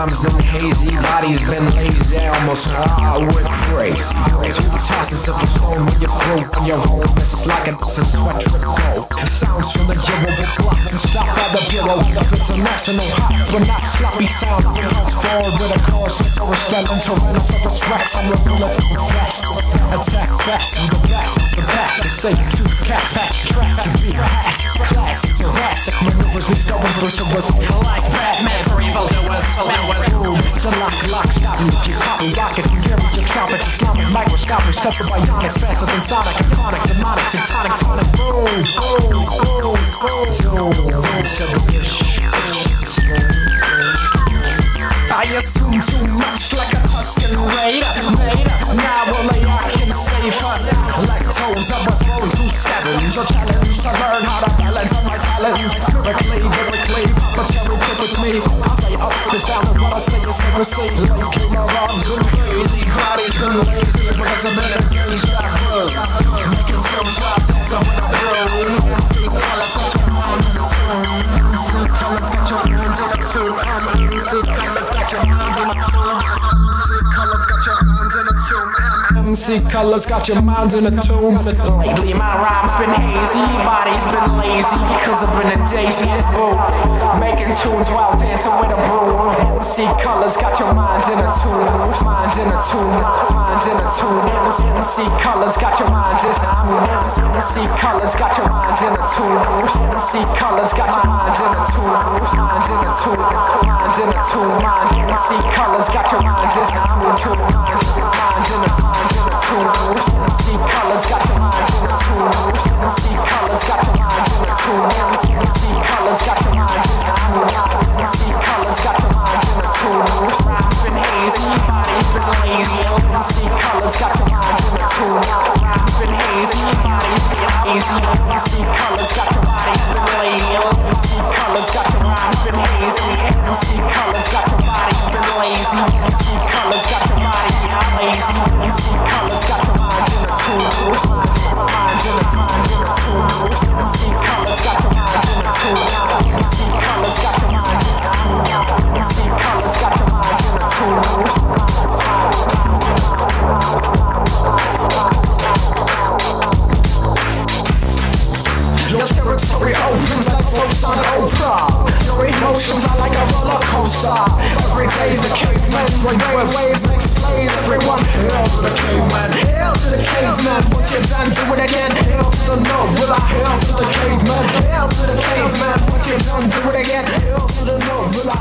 body's been lazy, almost hard with crazy. Two tosses of the phone when you throw on your home. It's like a distance sweat drip go. Sounds from the with blocked and stopped by the bureau. International hot, but not sloppy sound. Comes forward with a chorus, no respect until Renaissance Rex. I'm the bullet fast. Attack fast with the back, the back. The same two cats, back track to be hacked. Classic, Jurassic maneuvers, we going was Like Batman so boom. A lock, lock, stop me if you copy, rock if you hear me, you drop it, Islamic, microscopic, stuff the bionics, faster than Sonic, iconic, demonic, tectonic, tonic, boom, boom, boom, boom, zoom, zoom, so I assume too much like a Tusken Raider, raider. Now only I can save her. Lactose, I was born to scavenge or challenge to learn how to balance on my talents. Lyrically, lyrically, but cherry pick with me. Heresy. Like in my arms, been crazy, body's been lazy because I've been a deja vu. Making some try tests on I blow. See colors, got your mind in the tune. See colors, got your mind in the tune. See colors, got your mind in the tune. See colors, got your mind in the tune. MC Cullah's got your minds in a tomb. Lately my rhymes been hazy, body's been lazy because I've been a daisiest boo. Making tunes while dancing with a broom. MC Cullah's got your minds in a tune. Mind in a tune. Mind in a tune. MC Cullah's got your mind in a tune. MC Cullah's got your mind in a tune. MC Cullah's got your mind in a tune. Mind in a tune. Mind in a tune. Mind. MC Cullah's got your mind in a tune. Mind in a tune. See colors got your mind in a tune. See colors mind in a tune. Rhymes been hazy, colors got your body's been lazy. See colors got your rhymes been hazy. See colors Your territory opens like floats on Oprah. Your emotions are like a roller coaster. Every day the cavemen with waves like slaves. Everyone hail to the caveman, hail to the caveman. Once you're done, do it again. Hail to the no, will I hail to the caveman? Hail to the caveman. Once you're done, do it again. Hail to the no, will I